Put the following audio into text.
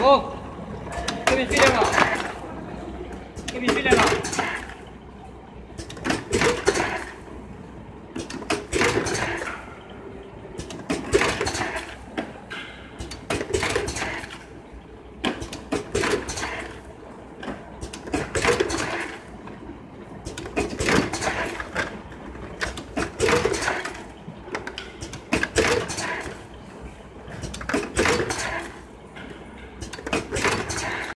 有，这边训练了，这边训练了。